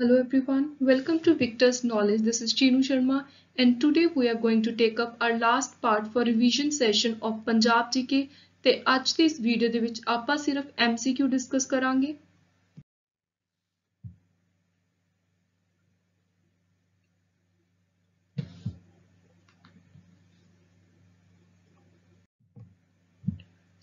Hello everyone, welcome to Victor's Knowledge. This is Chinu Sharma and today we are going to take up our last part for revision session of Punjab GK ਤੇ ਅੱਜ ਦੀ ਇਸ video ਦੇ ਵਿੱਚ ਆਪਾਂ ਸਿਰਫ MCQ discuss ਕਰਾਂਗੇ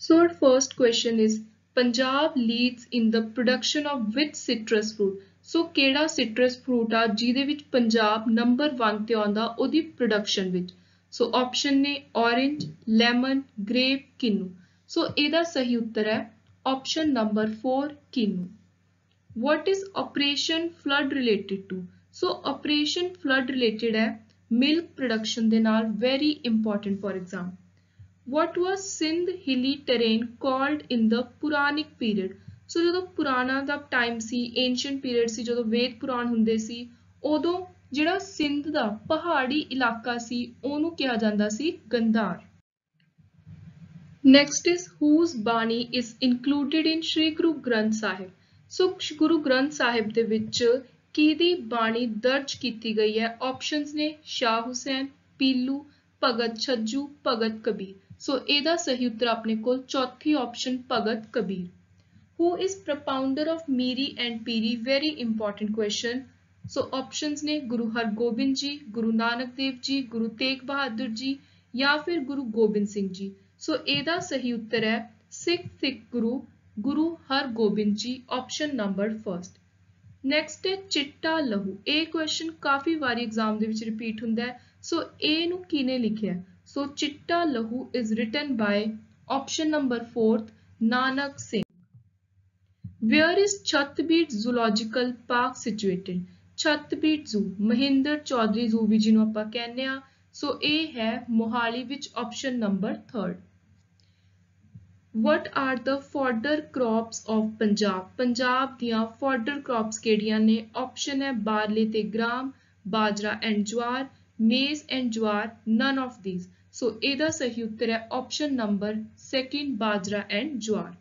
So our first question is Punjab leads in the production of which citrus fruit? So ਕਿਹੜਾ citrus fruit ਆ ਜਿਹਦੇ ਵਿੱਚ ਪੰਜਾਬ ਨੰਬਰ 1 ਤੇ ਆਉਂਦਾ ਉਹਦੀ ਪ੍ਰੋਡਕਸ਼ਨ ਵਿੱਚ ਸੋ ਆਪਸ਼ਨ ਨੇ orange lemon grape kinnow so ਇਹਦਾ ਸਹੀ ਉੱਤਰ ਹੈ option number 4 kinnow what is operation flood related to so operation flood related ਹੈ ਮਿਲਕ ਪ੍ਰੋਡਕਸ਼ਨ ਦੇ ਨਾਲ very important for exam what was sindh hilly terrain called in the puranic period so ਜਦੋਂ ਪੁਰਾਣਾ ਦਾ ਟਾਈਮ ਸੀ ancient period ਸੀ, ਜਦੋਂ ਵੇਦ ਪੁਰਾਣ ਹੁੰਦੇ ਸੀ, ਉਦੋਂ ਜਿਹੜਾ ਸਿੰਧ ਦਾ ਪਹਾੜੀ ਇਲਾਕਾ ਸੀ, ਉਹਨੂੰ ਕਿਹਾ ਜਾਂਦਾ ਸੀ Gandhar. Next is whose bani is included in Shri Guru Granth Sahib so Guru Granth Sahib ਦੇ ਵਿੱਚ ਕਿਹਦੀ ਬਾਣੀ ਦਰਜ ਕੀਤੀ ਗਈ ਹੈ? ਆਪਸ਼ਨਸ ਨੇ ਸ਼ਾਹ ਹੁਸੈਨ, ਪੀਲੂ, ਭਗਤ ਛੱਜੂ, ਭਗਤ ਕਬੀਰ। ਸੋ ਇਹਦਾ ਸਹੀ ਉੱਤਰ ਆਪਣੇ ਕੋਲ ਚੌਥੀ option Bhagat Kabir. Who is propounder of Miri and Piri? Very important question. So, options ਨੇ ਗੁਰੂ ਹਰਗੋਬਿੰਦ ਜੀ ਗੁਰੂ ਨਾਨਕ ਦੇਵ ਜੀ ਗੁਰੂ ਤੇਗ ਬਹਾਦਰ ਜੀ ਜਾਂ ਫਿਰ ਗੁਰੂ ਗੋਬਿੰਦ ਸਿੰਘ ਜੀ ਸੋ ਇਹਦਾ ਸਹੀ ਉੱਤਰ ਹੈ ਸਿੱਖ ਸਿੱਖ ਗੁਰੂ ਗੁਰੂ ਹਰਗੋਬਿੰਦ ਜੀ ਆਪਸ਼ਨ ਨੰਬਰ ਫਰਸਟ ਨੈਕਸਟ ਹੈ ਚਿੱਟਾ ਲਹੂ ਇਹ ਕੁਐਸਚਨ ਕਾਫੀ ਵਾਰੀ ਐਗਜ਼ਾਮ ਦੇ ਵਿੱਚ ਰਿਪੀਟ ਹੁੰਦਾ ਹੈ ਸੋ ਇਹ ਨੂੰ ਕਿਨੇ ਲਿਖਿਆ so Chitta Lahu is written by option number 4 Nanak Singh Where is Chatbit Zoological Park situated? Chatbit Zoo, Mahendra Chaudhary zoo ਵੀ ਜਿਹਨੂੰ ਆਪਾਂ ਕਹਿੰਦੇ ਆ ਸੋ ਇਹ ਹੈ ਮੋਹਾਲੀ ਵਿੱਚ option number 3rd What are the fodder crops of Punjab? Punjab ਦੀਆਂ fodder crops ਕਿਹੜੀਆਂ ਨੇ ਆਪਸ਼ਨ ਹੈ ਬਾਰਲੇ ਤੇ gram bajra and jowar maize and jowar none of these so ਇਹਦਾ ਸਹੀ ਉੱਤਰ ਹੈ ਆਪਸ਼ਨ ਨੰਬਰ 2nd ਬਾਜਰਾ and jowar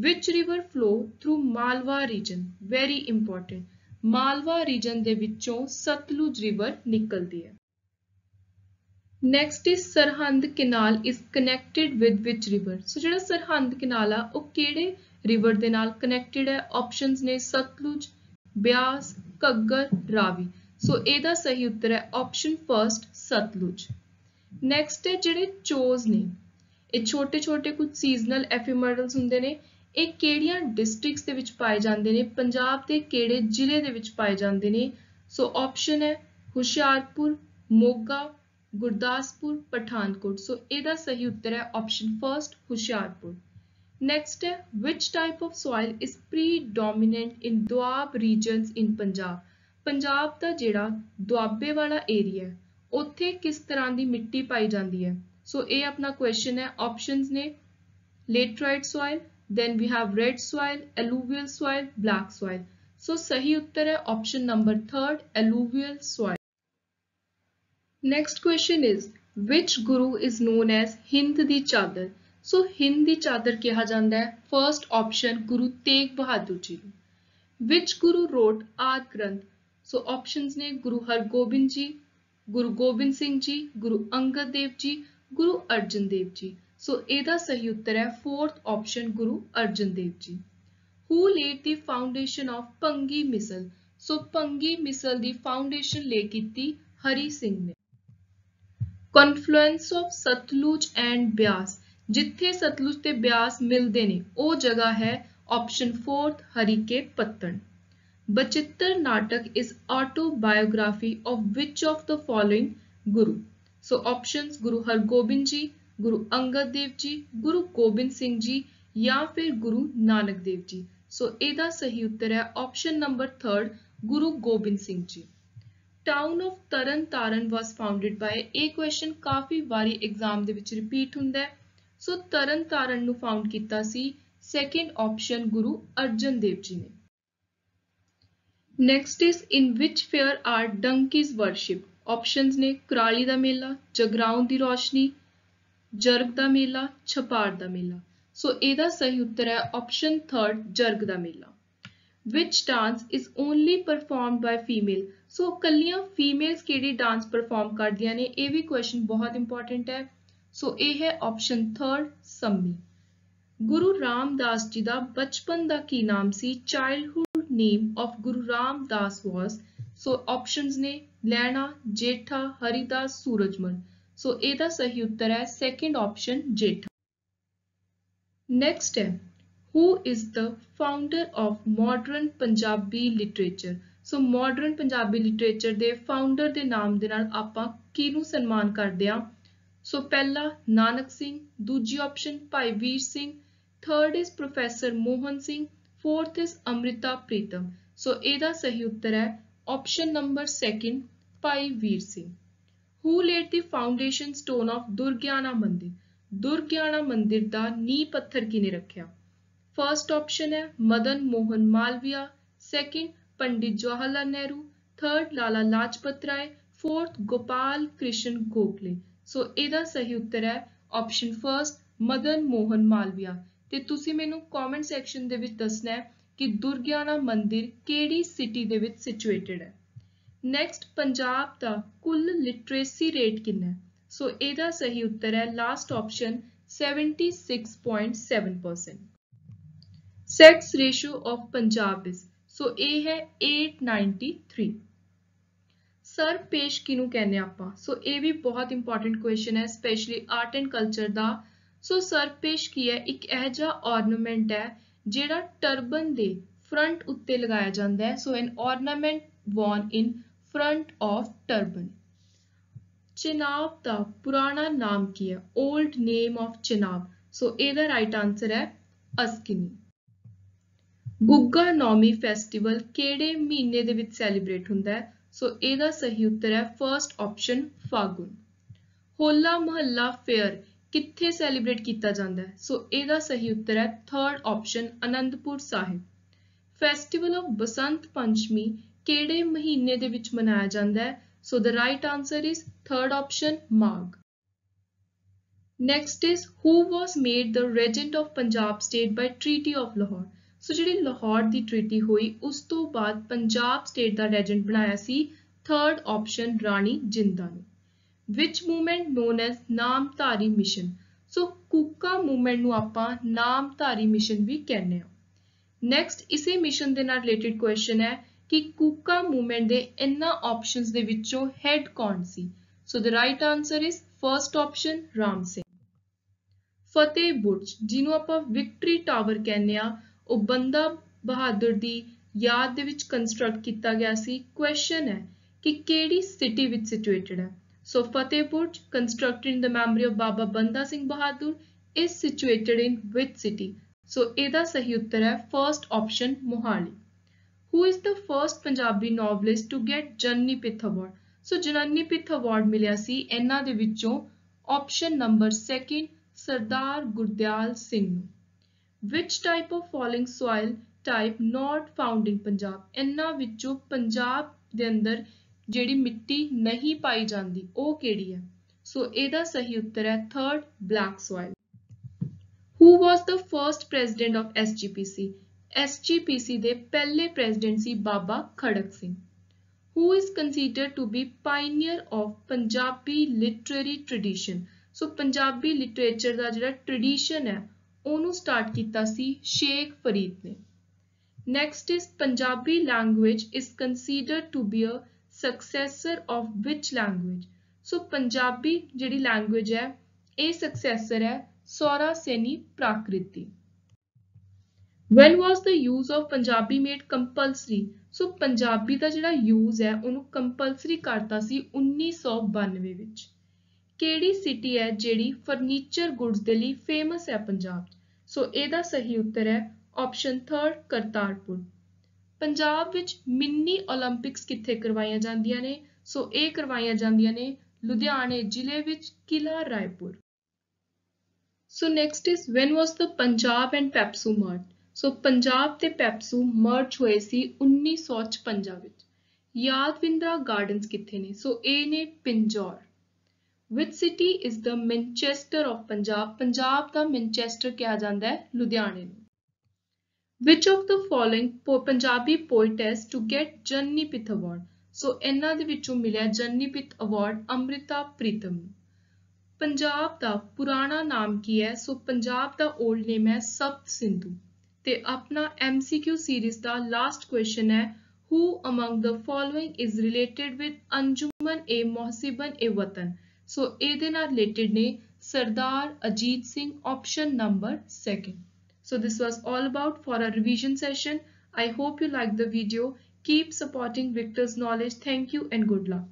Which river flow through malwa region? Very important. Malwa region ਦੇ ਵਿੱਚੋਂ ਸਤਲੁਜ ਰਿਵਰ ਨਿਕਲਦੀ ਹੈ। Next is Sirhind canal is connected with which river so ਜਿਹੜਾ ਸਰਹੰਦ ਕਨਾਲ ਆ, ਉਹ ਕਿਹੜੇ ਰਿਵਰ ਦੇ ਨਾਲ ਕਨੈਕਟਡ ਹੈ? ਆਪਸ਼ਨਸ ਨੇ ਸਤਲੁਜ, ਬਿਆਸ, ਘੱਗਰ, ਰਾਵੀ। ਸੋ ਇਹਦਾ ਸਹੀ ਉੱਤਰ ਹੈ ਆਪਸ਼ਨ ਫਰਸਟ ਸਤਲੁਜ। ਨੈਕਸਟ ਹੈ ਜਿਹੜੇ ਚੋਜ਼ ਨੇ। ਇਹ ਛੋਟੇ ਛੋਟੇ ਕੁਝ ਸੀਜ਼ਨਲ ਐਫੀਮਰਲਸ ਹੁੰਦੇ ਨੇ। ਇਹ ਕਿਹੜੀਆਂ ਡਿਸਟ੍ਰਿਕਟਸ ਦੇ ਵਿੱਚ ਪਾਏ ਜਾਂਦੇ ਨੇ? ਪੰਜਾਬ ਦੇ ਕਿਹੜੇ ਜ਼ਿਲ੍ਹੇ ਦੇ ਵਿੱਚ ਪਾਏ ਜਾਂਦੇ ਨੇ? ਸੋ ਆਪਸ਼ਨ ਹੈ ਹੁਸ਼ਿਆਰਪੁਰ, ਮੋਗਾ, ਗੁਰਦਾਸਪੁਰ, ਪਠਾਨਕੋਟ। ਸੋ ਇਹਦਾ ਸਹੀ ਉੱਤਰ ਹੈ ਆਪਸ਼ਨ ਫਰਸਟ ਹੁਸ਼ਿਆਰਪੁਰ। ਨੈਕਸਟ ਹੈ, which type of soil is predominant in Doab regions in Punjab? Punjab ਦਾ ਜਿਹੜਾ ਦੁਆਬੇ ਵਾਲਾ ਏਰੀਆ ਹੈ, ਉੱਥੇ ਕਿਸ ਤਰ੍ਹਾਂ ਦੀ ਮਿੱਟੀ ਪਾਈ ਜਾਂਦੀ ਹੈ? ਸੋ ਇਹ ਆਪਣਾ ਕੁਐਸਚਨ ਹੈ ਆਪਸ਼ਨਸ ਨੇ laterite soil then we have red soil alluvial soil black soil so सही उत्तर है option number third alluvial soil next question is which guru is known as Hind di Chadar so Hind दी चादर कहा जाता है first option Guru Tegh Bahadur ji विच गुरु road आद ग्रंथ so option ने गुरु हरगोबिंद जी गुरु गोबिंद सिंह जी गुरु अंगद देव जी गुरु अर्जन देव जी ਸੋ ਇਹਦਾ ਸਹੀ ਉੱਤਰ ਹੈ fourth option Guru Arjan Dev ji. Who laid the foundation of Pangi Misl? So Pangi Misl ਦੀ ਫਾਊਂਡੇਸ਼ਨ ਲੇ ਕੀਤੀ ਹਰੀ ਸਿੰਘ ਨੇ। Confluence of Sutlej and Beas ਜਿੱਥੇ ਸਤਲੁਜ ਤੇ ਬਿਆਸ ਮਿਲਦੇ ਨੇ, ਉਹ ਜਗ੍ਹਾ ਹੈ option 4th Harike Pattan. Bachittar Natak is autobiography of which of the following guru so options Guru Hargobind ji Guru Angad Dev ji, ਗੁਰੂ ਗੋਬਿੰਦ ਸਿੰਘ ਜੀ ਜਾਂ ਫਿਰ ਗੁਰੂ ਨਾਨਕ ਦੇਵ ਜੀ। ਸੋ ਇਹਦਾ ਸਹੀ ਉੱਤਰ ਹੈ option number 3rd Guru Gobind Singh ji. Town of Tarn Taran was founded by ਇਹ question ਕਾਫੀ ਵਾਰੀ exam ਦੇ ਵਿੱਚ ਰਿਪੀਟ ਹੁੰਦਾ ਹੈ। ਸੋ ਤਰਨ ਤਾਰਨ ਨੂੰ ਫਾਊਂਡ ਕੀਤਾ ਸੀ। ਸੈਕੰਡ ਆਪਸ਼ਨ ਗੁਰੂ ਅਰਜਨ ਦੇਵ ਜੀ ਨੇ। Next is in which fair are donkeys worship options ਨੇ ਕੁਰਾਲੀ ਦਾ ਮੇਲਾ, ਜਗਰਾਉਂ ਦੀ ਰੋਸ਼ਨੀ ਜਰਗ ਦਾ ਮੇਲਾ, ਛਪਾਰ ਦਾ ਮੇਲਾ। ਸੋ ਇਹਦਾ ਸਹੀ ਉੱਤਰ ਹੈ ਆਪਸ਼ਨ 3rd ਜਰਗ ਦਾ ਮੇਲਾ। Which dance is only performed by female? So ਕੱਲੀਆਂ females ਕਿਹੜੀ ਡਾਂਸ ਪਰਫਾਰਮ ਕਰਦੀਆਂ ਨੇ? ਇਹ ਵੀ ਕੁਐਸਚਨ ਬਹੁਤ ਇੰਪੋਰਟੈਂਟ ਹੈ। ਸੋ ਇਹ ਹੈ ਆਪਸ਼ਨ 3 ਸੰਮੀ। ਗੁਰੂ ਰਾਮਦਾਸ ਜੀ ਦਾ ਬਚਪਨ ਦਾ ਕੀ ਨਾਮ ਸੀ? Childhood name of Guru Ramdas was so options ਨੇ ਲੈਣਾ, ਜੇਠਾ, ਹਰੀਦਾਸ, ਸੂਰਜਮਨ। ਸੋ ਇਹਦਾ ਸਹੀ ਉੱਤਰ ਹੈ ਸੈਕਿੰਡ ਆਪਸ਼ਨ ਜੇਠਾ। ਨੈਕਸਟ ਹੈ who is the founder of modern Punjabi literature so modern Punjabi literature ਦੇ ਫਾਊਂਡਰ ਦੇ ਨਾਮ ਦੇ ਨਾਲ ਆਪਾਂ ਕਿਹਨੂੰ ਸਨਮਾਨ ਕਰਦੇ ਆ ਸੋ ਪਹਿਲਾ ਨਾਨਕ ਸਿੰਘ, ਦੂਜੀ option Bhai Vir Singh third is professor Mohan Singh fourth is Amrita Pritam. So ਇਹਦਾ ਸਹੀ ਉੱਤਰ ਹੈ option number 2 Bhai Vir Singh. Who laid the foundation stone of Durgiana Mandir Durgiana Mandir ਦਾ ਨੀਂਹ ਪੱਥਰ ਕਿਨੇ ਰੱਖਿਆ? ਫਰਸਟ ਆਪਸ਼ਨ ਹੈ Madan Mohan Malviya second Pandit Jawahar Lal Nehru third Lala Lajpat Rai fourth Gopal Krishna Gokhale. So ਇਹਦਾ ਸਹੀ ਉੱਤਰ ਹੈ option first Madan Mohan Malviya. ਤੇ ਤੁਸੀਂ ਮੈਨੂੰ ਕਮੈਂਟ ਸੈਕਸ਼ਨ ਦੇ ਵਿੱਚ ਦੱਸਣਾ ਹੈ ਕਿ ਦੁਰਗਿਆਨਾ ਮੰਦਿਰ ਕਿਹੜੀ ਸਿਟੀ ਦੇ ਵਿੱਚ ਸਿਚੁਏਟਡ ਹੈ? ਨੈਕਸਟ ਪੰਜਾਬ ਦਾ ਕੁੱਲ ਲਿਟਰੇਸੀ ਰੇਟ ਕਿੰਨਾ ਹੈ? ਸੋ ਇਹਦਾ ਸਹੀ ਉੱਤਰ ਹੈ last option 76.7% sex ratio of Punjab is so ਇਹ ਹੈ 893 ਸਰ ਪੇਸ਼ ਕਿਨੂੰ ਕਹਿੰਦੇ ਆਪਾਂ? ਸੋ ਇਹ ਵੀ ਬਹੁਤ ਇੰਪੋਰਟੈਂਟ ਕੁਐਸਚਨ ਹੈ ਸਪੈਸ਼ਲੀ ਆਰਟ ਐਂਡ ਕਲਚਰ ਦਾ। ਸੋ ਸਰ ਪੇਸ਼ ਕੀ ਹੈ? ਇੱਕ ਇਹ ਜਿਹਾ ornament ਹੈ, ਜਿਹੜਾ ਟਰਬਨ ਦੇ ਫਰੰਟ ਉੱਤੇ ਲਗਾਇਆ ਜਾਂਦਾ ਹੈ। So N ornament worn in front of turban. Chenab ਦਾ ਪੁਰਾਣਾ ਨਾਮ ਕੀ ਹੈ old name of Chenab so ਇਹਦਾ ਰਾਈਟ ਆਨਸਰ ਹੈ ਅਸਕਿਨੀ ਗੁੱਗਾ ਨੌਮੀ ਫੈਸਟੀਵਲ ਕਿਹੜੇ ਮਹੀਨੇ ਦੇ ਵਿੱਚ ਸੈਲੀਬ੍ਰੇਟ ਹੁੰਦਾ ਹੈ ਸੋ ਇਹਦਾ ਸਹੀ ਉੱਤਰ ਹੈ first option ਫਾਗੁਨ Hola Mohalla fair ਕਿੱਥੇ ਸੈਲੀਬ੍ਰੇਟ ਕੀਤਾ ਜਾਂਦਾ ਹੈ ਸੋ ਇਹਦਾ ਸਹੀ ਉੱਤਰ ਹੈ third option Anandpur Sahib festival of Basant Panchami ਕਿਹੜੇ ਮਹੀਨੇ ਦੇ ਵਿੱਚ ਮਨਾਇਆ ਜਾਂਦਾ ਹੈ? So the right answer is third option Magh. Next is who was made the regent of Punjab state by treaty of Lahore so ਜਿਹੜੀ ਲਾਹੌਰ ਦੀ treaty ਹੋਈ, ਉਸ ਤੋਂ ਬਾਅਦ ਪੰਜਾਬ ਸਟੇਟ ਦਾ ਰੈਜੈਂਟ ਬਣਾਇਆ ਸੀ ਥਰਡ ਆਪਸ਼ਨ ਰਾਣੀ ਜਿੰਦਾ ਨੂੰ। Which movement known as Namdhari mission? So Kuka movement ਨੂੰ ਆਪਾਂ ਨਾਮਧਾਰੀ ਮਿਸ਼ਨ ਵੀ ਕਹਿੰਦੇ ਹਾਂ। ਨੈਕਸਟ ਇਸੇ ਮਿਸ਼ਨ ਦੇ ਨਾਲ ਰਿਲੇਟਡ ਕੁਐਸਚਨ ਹੈ ਕਿ ਕੂਕਾ ਮੂਵਮੈਂਟ ਦੇ ਇਹਨਾਂ ਆਪਸ਼ਨਸ ਦੇ ਵਿੱਚੋਂ ਹੈਡ ਕੌਣ ਸੀ? So the right answer is first option Ram Singh. Fateh Burj, ਜਿਹਨੂੰ ਆਪਾਂ ਵਿਕਟਰੀ ਟਾਵਰ ਕਹਿੰਦੇ ਆ ਉਹ ਬੰਦਾ ਬਹਾਦਰ ਦੀ ਯਾਦ ਦੇ ਵਿੱਚ ਕੰਸਟਰਕਟ ਕੀਤਾ ਗਿਆ ਸੀ। ਕੁਐਸਚਨ ਹੈ ਕਿ ਕਿਹੜੀ ਸਿਟੀ ਵਿੱਚ ਸਿਚੁਏਟਡ ਹੈ? So Fateh Burj constructed in the memory of Baba Banda Singh Bahadur is situated in which city so ਇਹਦਾ ਸਹੀ ਉੱਤਰ ਹੈ first option Mohali. Who is the first Punjabi novelist to get Jnanpith award so Jnanpith award ਮਿਲਿਆ ਸੀ ਇਹਨਾਂ ਦੇ ਵਿੱਚੋਂ option number 2 Sardar Gurdial Singh ਨੂੰ which type of falling soil type not found in Punjab ਇਹਨਾਂ ਵਿੱਚੋਂ ਪੰਜਾਬ ਦੇ ਅੰਦਰ ਜਿਹੜੀ ਮਿੱਟੀ ਨਹੀਂ ਪਾਈ ਜਾਂਦੀ ਉਹ ਕਿਹੜੀ ਹੈ ਸੋ ਇਹਦਾ ਸਹੀ ਉੱਤਰ ਹੈ third black soil who was the first president of SGPC SGPC ਦੇ ਪਹਿਲੇ president C Baba Kharak Singh, who is considered to be pioneer of Punjabi literary tradition. So Punjabi literature ਦਾ ਜਿਹੜਾ ਟ੍ਰੈਡੀਸ਼ਨ ਹੈ, ਉਹਨੂੰ ਸਟਾਰਟ ਕੀਤਾ ਸੀ ਸ਼ੇਖ ਫਰੀਦ ਨੇ। Next is Punjabi language is considered to be a successor of which language so Punjabi ਜਿਹੜੀ language ਹੈ, ਇਹ successor ਹੈ ਸੌਰਾ Saini ਪ੍ਰਾਕ੍ਰਿਤੀ। When was the use of Punjabi made compulsory? ਸੋ ਪੰਜਾਬੀ ਦਾ ਜਿਹੜਾ ਯੂਜ਼ ਹੈ, ਉਹਨੂੰ ਕੰਪਲਸਰੀ ਕਰਤਾ ਸੀ 1992 ਵਿੱਚ। ਕਿਹੜੀ ਸਿਟੀ ਹੈ ਜਿਹੜੀ ਫਰਨੀਚਰ ਗੁੱਡਸ ਦੇ ਲਈ ਫੇਮਸ ਹੈ ਪੰਜਾਬ ਸੋ ਇਹਦਾ ਸਹੀ ਉੱਤਰ ਹੈ ਆਪਸ਼ਨ 3 ਕਰਤਾਰਪੁਰ। ਪੰਜਾਬ ਵਿੱਚ ਮਿੰਨੀ 올림픽ਸ ਕਿੱਥੇ ਕਰਵਾਈਆਂ ਜਾਂਦੀਆਂ ਨੇ? ਸੋ ਇਹ ਕਰਵਾਈਆਂ ਜਾਂਦੀਆਂ ਨੇ ਲੁਧਿਆਣੇ ਜ਼ਿਲ੍ਹੇ ਵਿੱਚ ਕਿਲਾ Raipur. So, next is when was the Punjab and Pepsi Mart? ਸੋ ਪੰਜਾਬ ਤੇ ਪੈਪਸੂ ਮਰਜ ਹੋਏ ਸੀ 1956 ਵਿੱਚ। ਯਾਦਵਿੰਦਰਾ ਗਾਰਡਨਸ ਕਿੱਥੇ ਨੇ? ਸੋ ਇਹ ਨੇ Pinjore. Which city is the Manchester of Punjab? Punjab the Manchester ਕਿਹਾ ਜਾਂਦਾ ਹੈ ਲੁਧਿਆਣੇ ਨੂੰ। Which of the following Punjabi poetess to get Janipith award? ਸੋ ਇਹਨਾਂ ਦੇ ਵਿੱਚੋਂ ਮਿਲਿਆ ਜਨਨੀਪਿਤ ਅਵਾਰਡ ਅੰਮ੍ਰਿਤਾ ਪ੍ਰੀਤਮ ਨੂੰ। ਪੰਜਾਬ ਦਾ ਪੁਰਾਣਾ ਨਾਮ ਕੀ ਹੈ? ਸੋ ਪੰਜਾਬ ਦਾ 올ਡ ਨੇਮ ਹੈ ਸਪਤ ਸਿੰਧੂ। ਤੇ ਆਪਣਾ MCQ ਸੀਰੀਜ਼ ਦਾ ਲਾਸਟ ਕੁਐਸਚਨ ਹੈ who among the following is related with Anjuman e Mohsinan e Watan so ਇਹਦੇ ਨਾਲ ਰਿਲੇਟਡ ਨੇ Sardar Ajit Singh option number second so this was all about for our revision session i hope you liked the video keep supporting victor's knowledge thank you and good luck